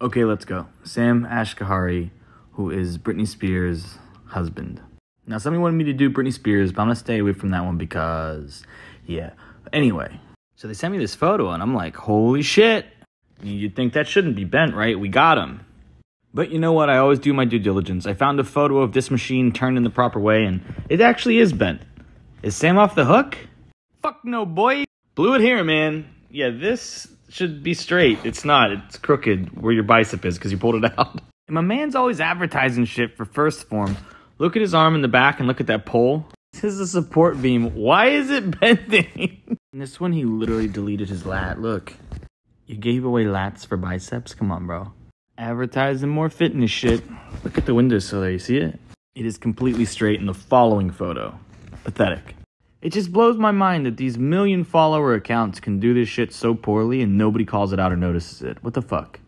Okay, let's go. Sam Asghari, who is Britney Spears' husband. Now, somebody wanted me to do Britney Spears, but I'm gonna stay away from that one because, yeah. Anyway, so they sent me this photo, and I'm like, holy shit. You'd think that shouldn't be bent, right? We got him. But you know what? I always do my due diligence. I found a photo of this machine turned in the proper way, and it actually is bent. Is Sam off the hook? Fuck no, boy. Blew it here, man. Yeah, this should be straight. It's not. It's crooked where your bicep is because you pulled it out. And my man's always advertising shit for 1st Phorm. Look at his arm in the back and look at that pole. This is a support beam. Why is it bending? In this one, he literally deleted his lat. Look. You gave away lats for biceps? Come on, bro. Advertising more fitness shit. Look at the windowsill there. You see it? It is completely straight in the following photo. Pathetic. It just blows my mind that these million follower accounts can do this shit so poorly and nobody calls it out or notices it. What the fuck?